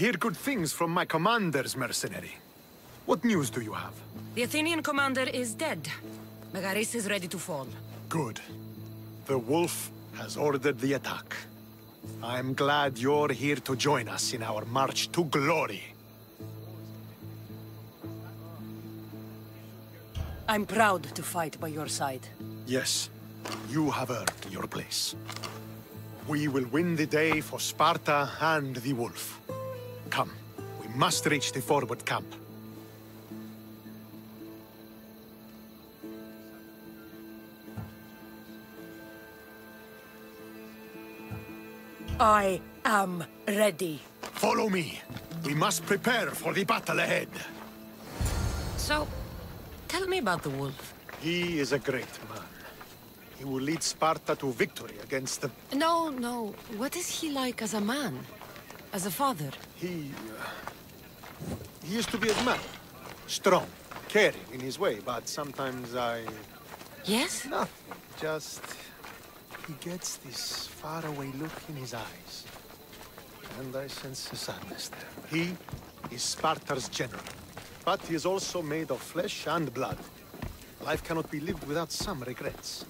Hear good things from my commanders, mercenary. What news do you have? The Athenian commander is dead. Megaris is ready to fall. Good. The wolf has ordered the attack. I'm glad you're here to join us in our march to glory. I'm proud to fight by your side. Yes, you have earned your place. We will win the day for Sparta and the wolf. Come, we must reach the forward camp. I am ready. Follow me. We must prepare for the battle ahead. So, tell me about the wolf. He is a great man. He will lead Sparta to victory against the... No, no. What is he like as a man? As a father? He... Uh, he used to be a man. Strong, caring in his way, but sometimes I... Yes? Nothing, just... He gets this faraway look in his eyes. And I sense a sadness there. He is Sparta's general. But he is also made of flesh and blood. Life cannot be lived without some regrets.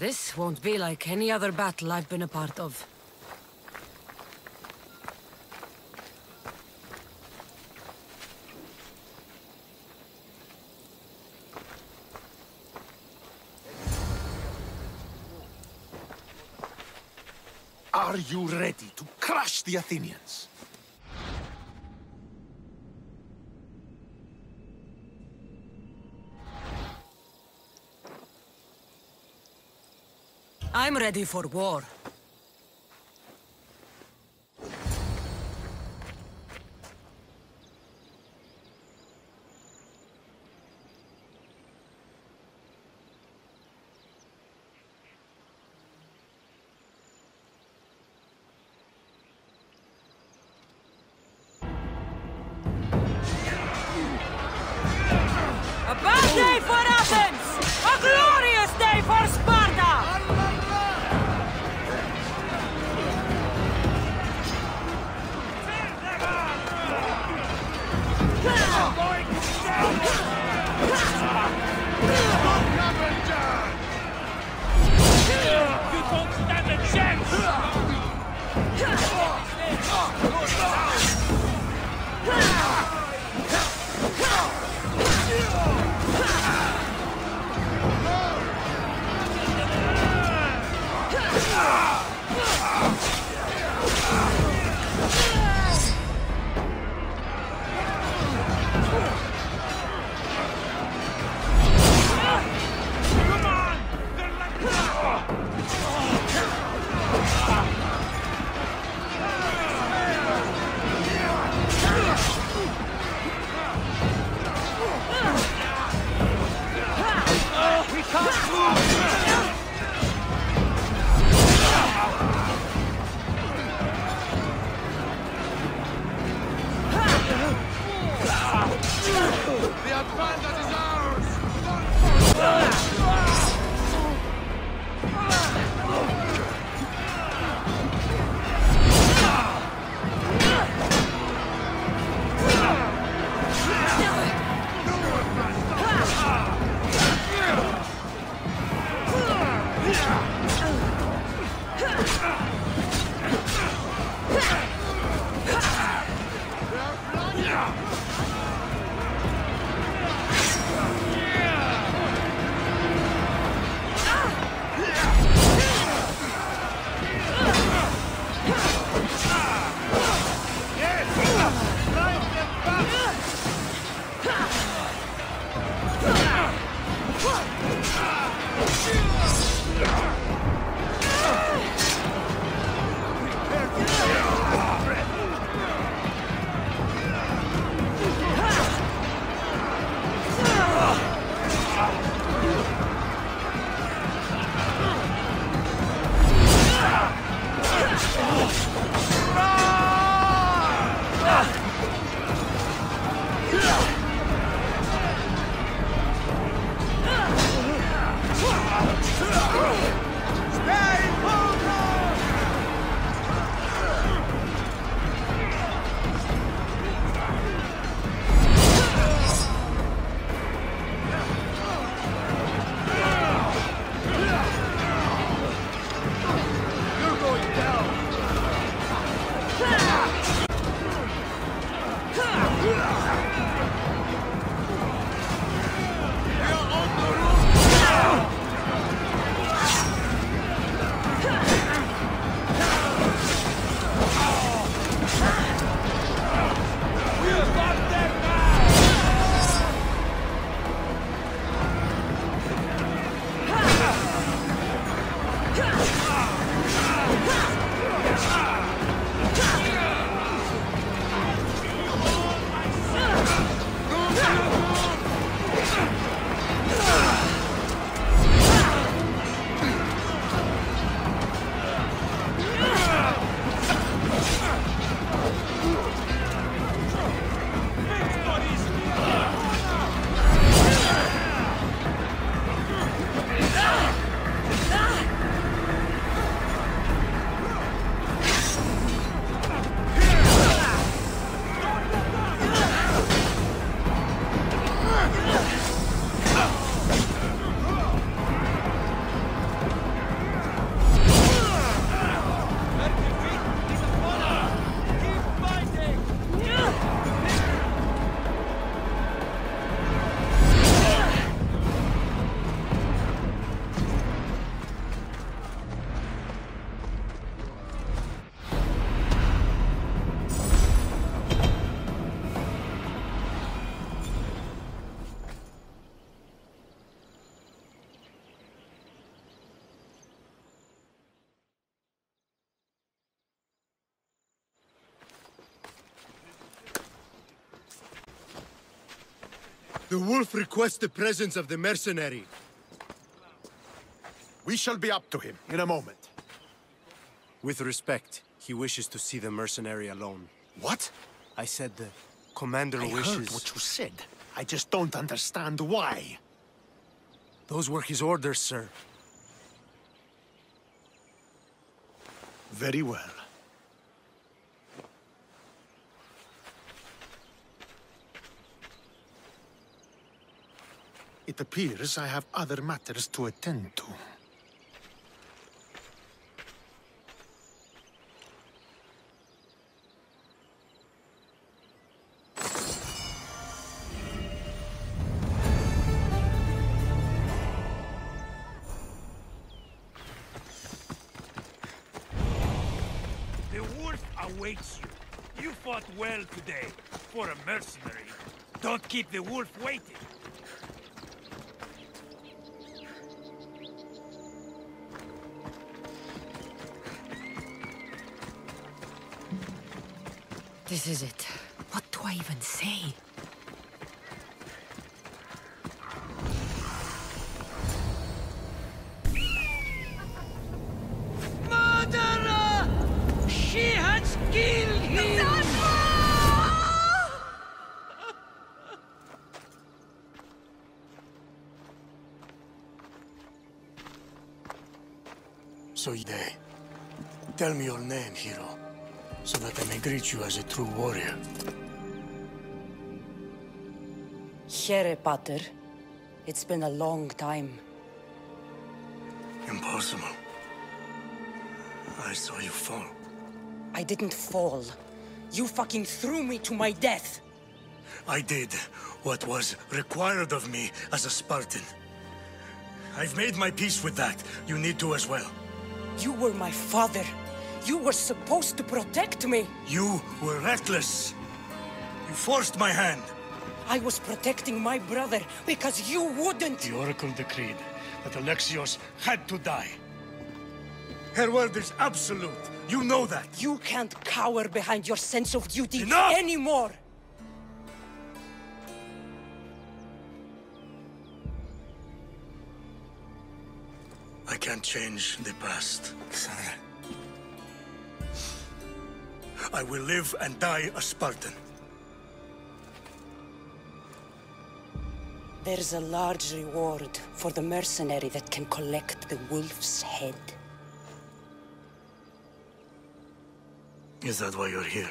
This won't be like any other battle I've been a part of. Are you ready to crush the Athenians? I'm ready for war. Oh! The wolf requests the presence of the mercenary. We shall be up to him in a moment. With respect, he wishes to see the mercenary alone. What? I said the commander I wishes... heard what you said. I just don't understand why. Those were his orders, sir. Very well. It appears I have other matters to attend to. The wolf awaits you. You fought well today, for a mercenary. Don't keep the wolf waiting. This is it. What do I even say? Murderer! She has killed him! So they tell me your name, hero, so that I may greet you as a true warrior. Here, Pater. It's been a long time. Impossible. I saw you fall. I didn't fall. You fucking threw me to my death. I did what was required of me as a Spartan. I've made my peace with that. You need to as well. You were my father. You were supposed to protect me. You were reckless. You forced my hand. I was protecting my brother because you wouldn't. The Oracle decreed that Alexios had to die. Her word is absolute. You know that. You can't cower behind your sense of duty Enough! anymore. I can't change the past, son. I will live and die a Spartan. There's a large reward for the mercenary that can collect the wolf's head. Is that why you're here?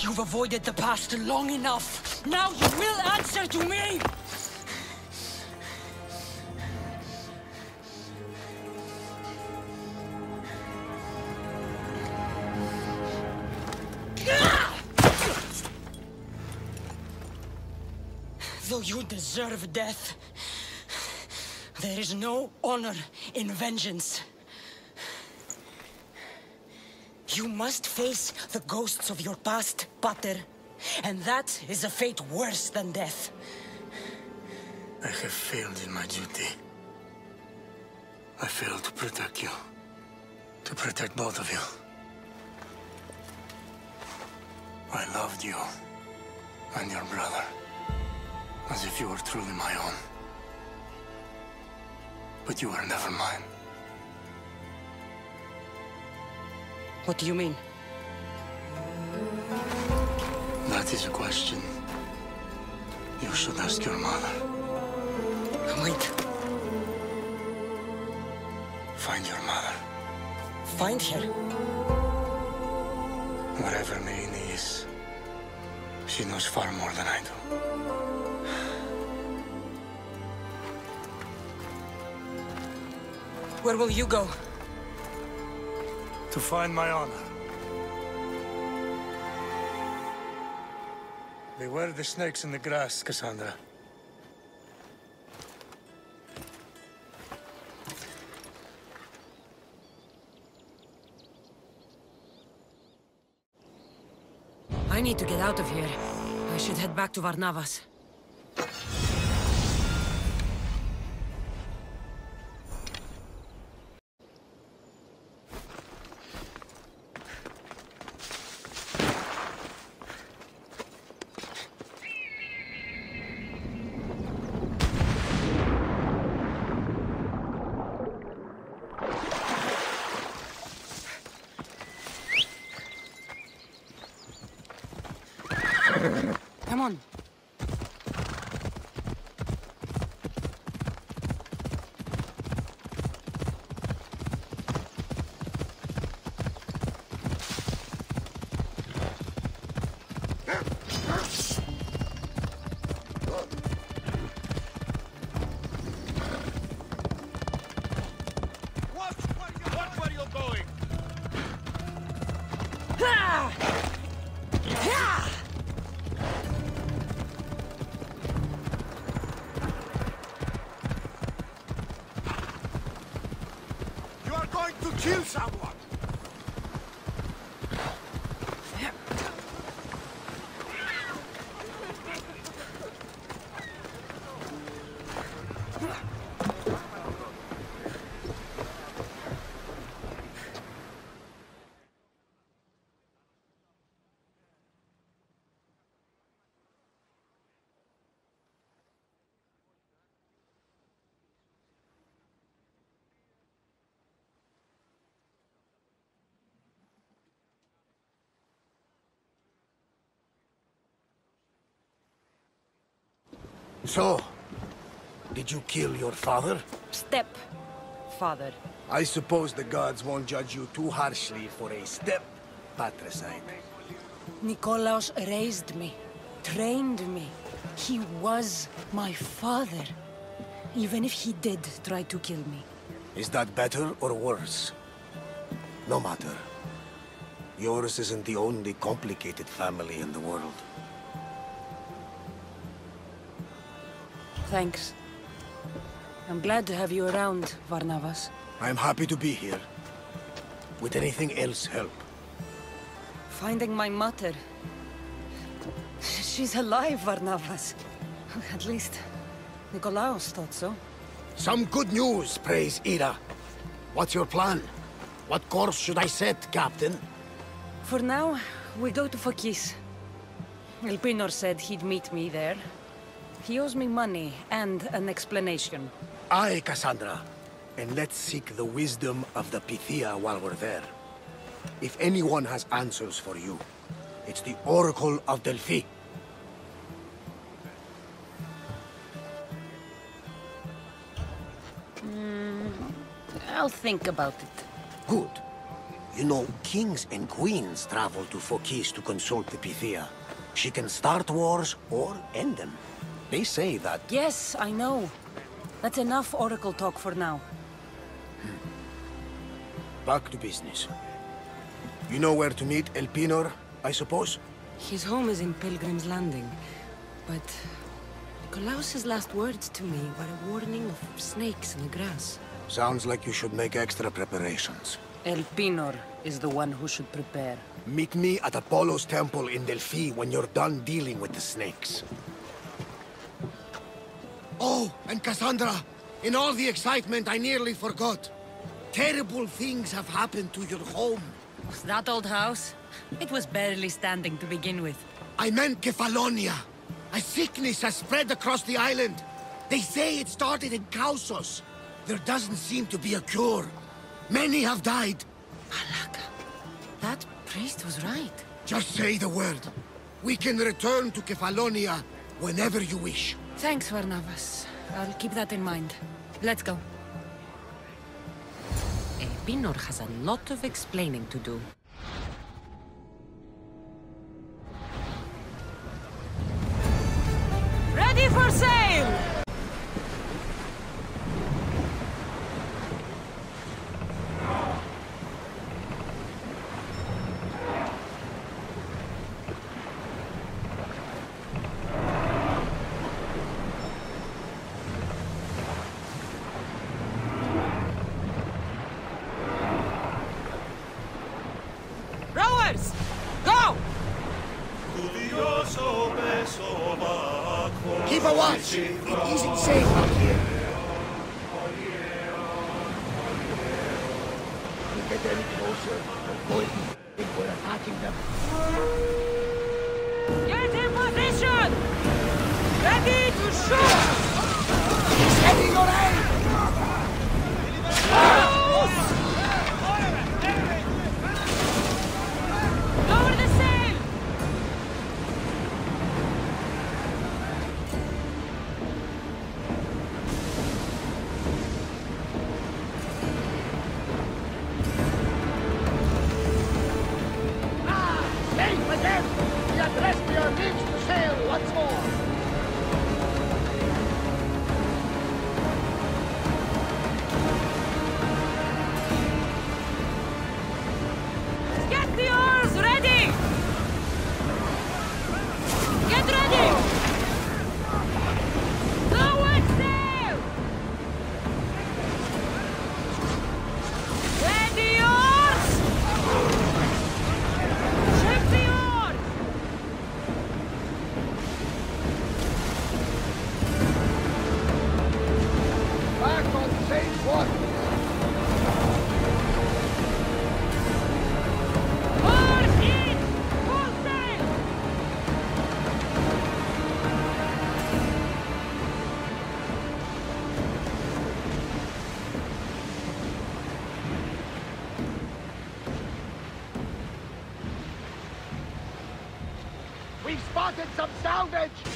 You've avoided the past long enough. Now you will answer to me! Though you deserve death, there is no honor in vengeance. You must face the ghosts of your past, Pater. And that is a fate worse than death. I have failed in my duty. I failed to protect you. To protect both of you. I loved you. And your brother. As if you were truly my own. But you were never mine. What do you mean? That is a question you should ask your mother. Wait, Find your mother. find her. Wherever Naini is, she knows far more than I do. Where will you go? To find my honor. Beware the snakes in the grass, Cassandra. I need to get out of here. I should head back to Varnavas. So, did you kill your father? Step, father. I suppose the gods won't judge you too harshly for a step patricide. Nikolaos raised me, trained me. He was my father. Even if he did try to kill me. Is that better or worse? No matter. Yours isn't the only complicated family in the world. Thanks. I'm glad to have you around, Varnavas. I'm happy to be here. Would anything else help? Finding my mother. She's alive, Varnavas. At least, Nikolaos thought so. Some good news, praise Hera. What's your plan? What course should I set, Captain? For now, we go to Phokis. Elpinor said he'd meet me there. He owes me money and an explanation. Aye, Cassandra. And let's seek the wisdom of the Pythia while we're there. If anyone has answers for you, It's the Oracle of Delphi. Hmm, I'll think about it. Good. You know, kings and queens travel to Phokis to consult the Pythia. She can start wars or end them. They say that... Yes, I know. That's enough Oracle talk for now. Hmm. Back to business. You know where to meet Elpinor, I suppose? His home is in Pilgrim's Landing, but... Nikolaos's last words to me were a warning of snakes in the grass. Sounds like you should make extra preparations. Elpinor is the one who should prepare. Meet me at Apollo's temple in Delphi when you're done dealing with the snakes. Oh, and Cassandra, in all the excitement, I nearly forgot. Terrible things have happened to your home. That old house? It was barely standing to begin with. I meant Kefalonia. A sickness has spread across the island. They say it started in Kausos. There doesn't seem to be a cure. Many have died. Malaka. That priest was right. Just say the word. We can return to Kefalonia whenever you wish. Thanks, Varnavas. I'll keep that in mind. Let's go. Eh, Elpinor has a lot of explaining to do. Ready for sail! Rowers! Go! Keep a watch. It isn't safe some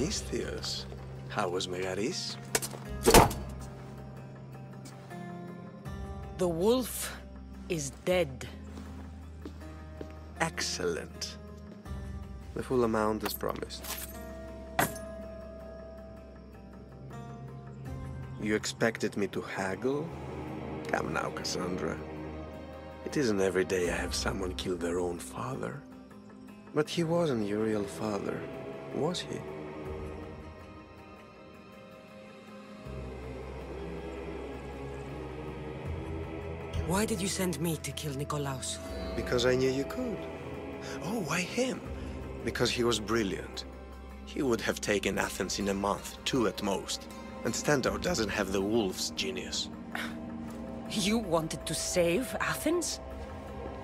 Misthios. How was Megaris? The wolf is dead. Excellent. The full amount is promised. You expected me to haggle? Come now, Cassandra. It isn't every day I have someone kill their own father. But he wasn't your real father, was he? Why did you send me to kill Nikolaos? Because I knew you could. Oh, why him? Because he was brilliant. He would have taken Athens in a month, two at most. And Stentor doesn't have the wolf's genius. You wanted to save Athens?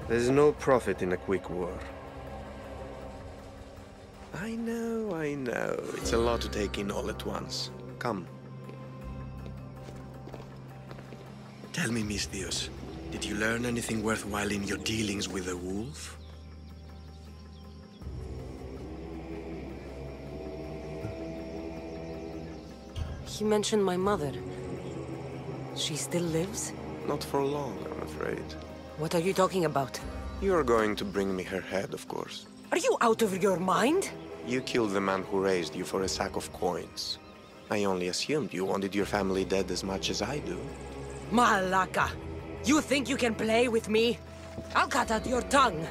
There's no profit in a quick war. I know, I know. It's a lot to take in all at once. Come. Tell me, Misthios, did you learn anything worthwhile in your dealings with the wolf? He mentioned my mother. She still lives? Not for long, I'm afraid. What are you talking about? You're going to bring me her head, of course. Are you out of your mind? You killed the man who raised you for a sack of coins. I only assumed you wanted your family dead as much as I do. Malaka! You think you can play with me? I'll cut out your tongue!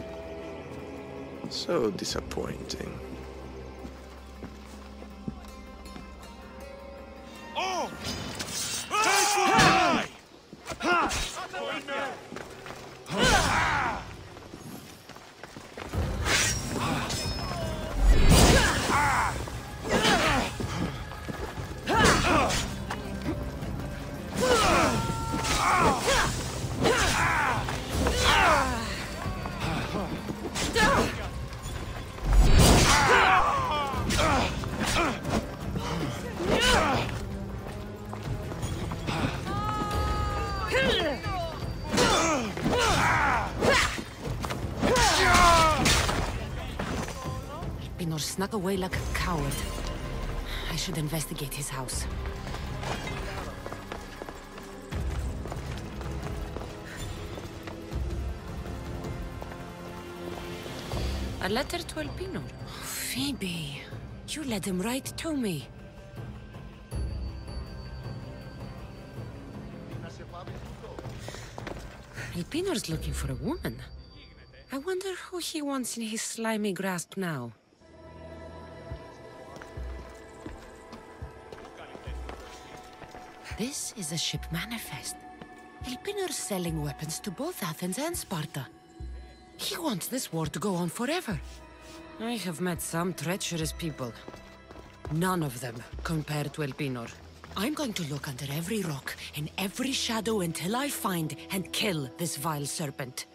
So disappointing. Snuck away like a coward. I should investigate his house. A letter to Elpinor. Phoebe, you led him right to me. Elpinor's looking for a woman. I wonder who he wants in his slimy grasp now. This is a ship manifest. Elpinor's selling weapons to both Athens and Sparta. He wants this war to go on forever. I have met some treacherous people. None of them compared to Elpinor. I'm going to look under every rock, in every shadow until I find and kill this vile serpent.